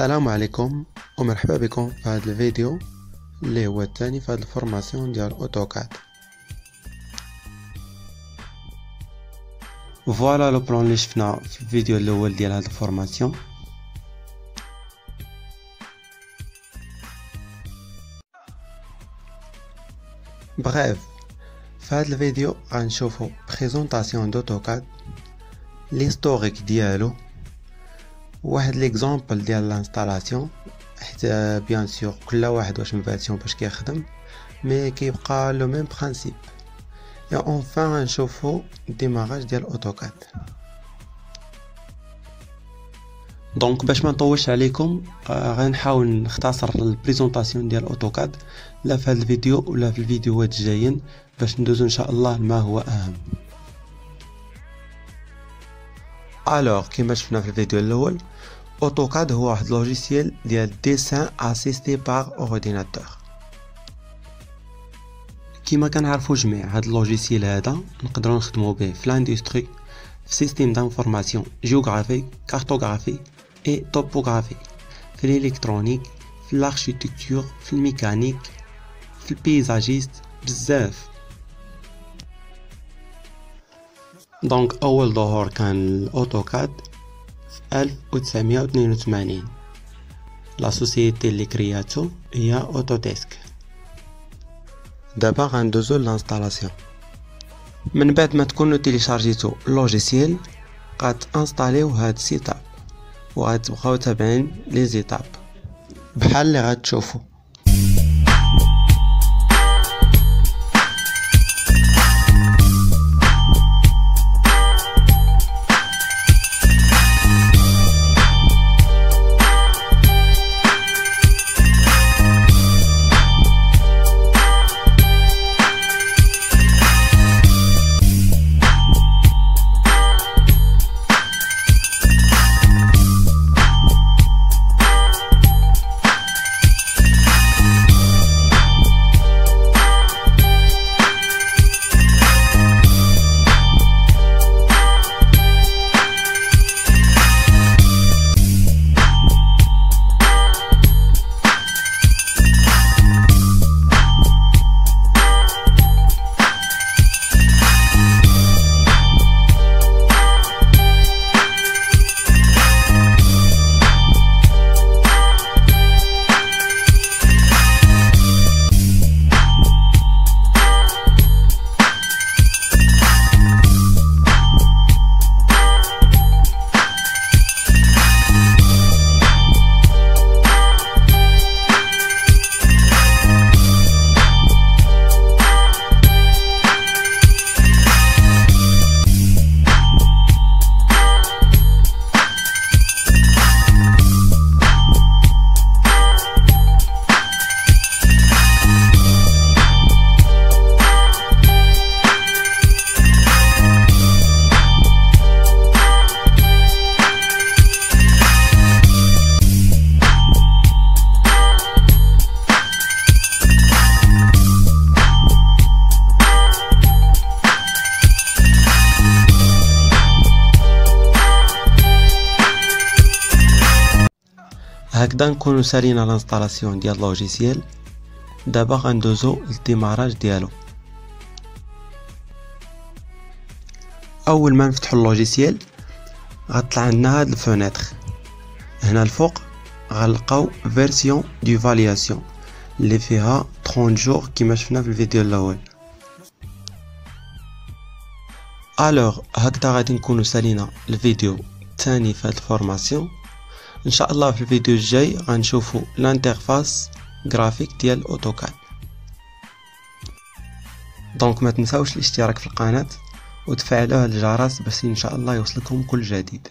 السلام عليكم ومرحبا بكم في هذا الفيديو اللي هو الثاني في هذه ال formation ديال AutoCAD. voilà le plan اللي شفنا في الفيديو الأول ديال هذه ال formation. bref في هذا الفيديو غنشوفو présentation d'AutoCAD l'historique ديالو واحد l'exemple ديال l'installation حيت bien sûr كل واحد واش من version باش كيخدم mais كيبقى le même principe et enfin غنشوفو démarrage ديال AutoCAD donc باش ما نطولش عليكم آه غنحاول نختصر ال présentation ديال AutoCAD لا في هذا الفيديو ولا في الفيديوهات الجايين باش ندوزو إن شاء الله ما هو أهم. alors كيما شفنا في الفيديو الأول AutoCAD هو واحد logiciel ديال dessin assisté par ordinateur كيما كنعرفو جميع هاد ال logiciel هذا نقدروا نخدمو به في l'industrie في système d'information géographique cartographie et topographie في ال électronique في ال architecture في الميكانيك في ال paysagiste بزاف donc أول ظهور كان ال AutoCAD في 1982 la société اللي créa تو هي Autodesk دابا غندوزو l'installation من بعد ما تكونوا téléchargé تو logiciel غاد installé و هاد ال setup وغتبقاو تابعين لي زيتاب بحال اللي غتشوفوا هكذا نكونو سالينا l'installation ديال logiciel دابا غندوزو لل démarrage ديالو اول ما نفتحو ال logiciel غطلع لنا هاد ال fenêtre هنا الفوق غنلقاو version d'évaluation اللي فيها 30 jours كيما شفنا في الفيديو الأول alors هكذا غادي نكونو سالينا الفيديو الثاني في هاد ال formation إن شاء الله في الفيديو الجاي غنشوفو ال interface graphique ديال AutoCAD donc ما تنساوش الاشتراك في القناة وتفعلوا الجرس باش إن شاء الله يوصلكم كل جديد.